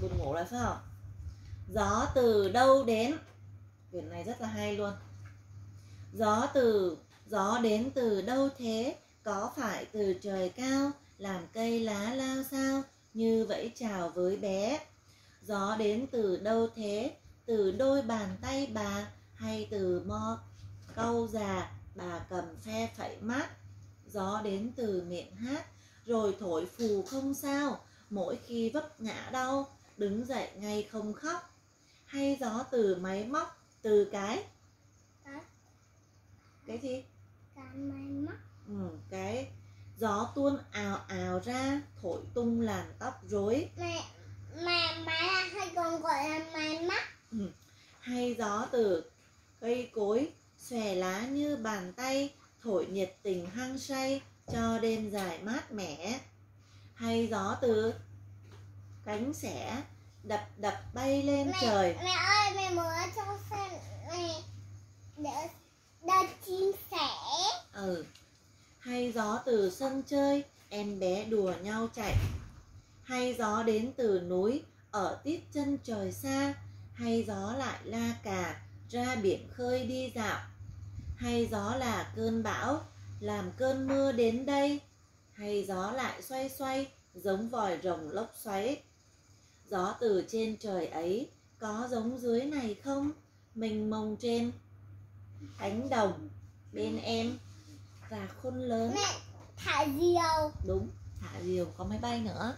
buồn ngủ là sao? Gió từ đâu đến? Quyển này rất là hay luôn. Gió từ, gió đến từ đâu thế? Có phải từ trời cao, làm cây lá lao sao? Như vẫy chào với bé. Gió đến từ đâu thế? Từ đôi bàn tay bà hay từ mo? Câu già, bà cầm phe phẩy mát. Gió đến từ miệng hát, rồi thổi phù không sao. Mỗi khi vấp ngã đau đứng dậy ngay không khóc hay gió từ máy móc từ cái? Cái. cái gì? Cái máy móc. Ừ, cái gió tuôn ào ào ra thổi tung làn tóc rối. Mẹ mẹ máy là hay còn gọi là máy móc. Hay gió từ cây cối xòe lá như bàn tay thổi nhiệt tình hăng say cho đêm dài mát mẻ. Hay gió từ cánh xẻ đập đập bay lên mẹ trời. mẹ ơi mẹ muốn cho xem mẹ để để chim sẻ. Ừ. Hay gió từ sân chơi em bé đùa nhau chạy. Hay gió đến từ núi ở tít chân trời xa. Hay gió lại la cà ra biển khơi đi dạo. Hay gió là cơn bão làm cơn mưa đến đây. Hay gió lại xoay xoay giống vòi rồng lốc xoáy gió từ trên trời ấy có giống dưới này không? Mình mông trên cánh đồng bên em và khôn lớn. Mẹ thả diều. Đúng thả diều có máy bay nữa